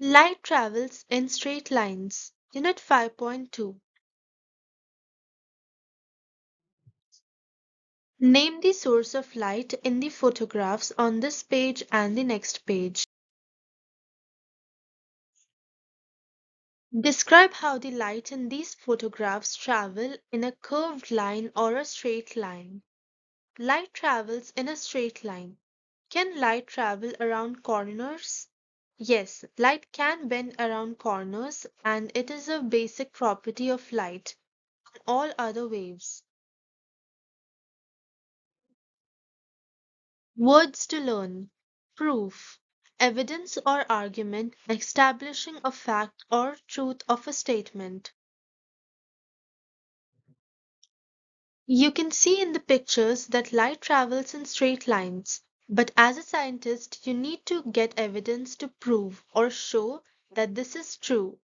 Light travels in straight lines. Unit 5.2. Name the source of light in the photographs on this page and the next page. Describe how the light in these photographs travel in a curved line or a straight line. Light travels in a straight line. Can light travel around corners? Yes, light can bend around corners and it is a basic property of light and all other waves. Words to learn. Proof. Evidence or argument establishing a fact or truth of a statement. You can see in the pictures that light travels in straight lines, but as a scientist you need to get evidence to prove or show that this is true.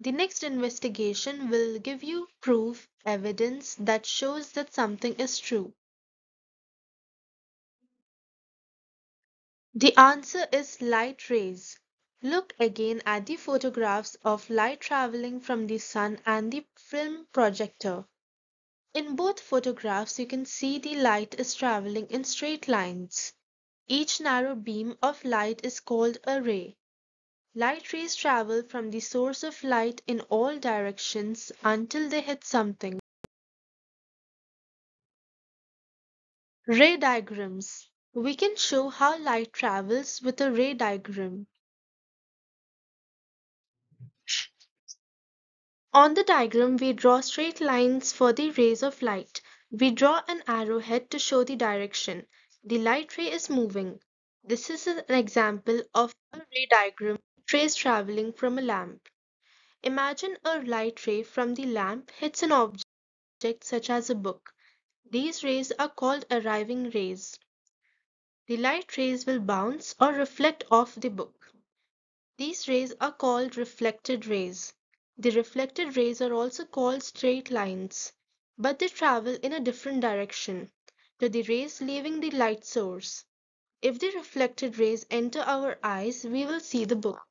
The next investigation will give you proof, evidence that shows that something is true. The answer is light rays. Look again at the photographs of light traveling from the sun and the film projector. In both photographs you can see the light is traveling in straight lines. Each narrow beam of light is called a ray. Light rays travel from the source of light in all directions until they hit something. Ray diagrams. We can show how light travels with a ray diagram. On the diagram, we draw straight lines for the rays of light. We draw an arrowhead to show the direction. The light ray is moving. This is an example of a ray diagram rays traveling from a lamp. Imagine a light ray from the lamp hits an object such as a book. These rays are called arriving rays. The light rays will bounce or reflect off the book. These rays are called reflected rays. The reflected rays are also called straight lines, but they travel in a different direction to the rays leaving the light source. If the reflected rays enter our eyes, we will see the book.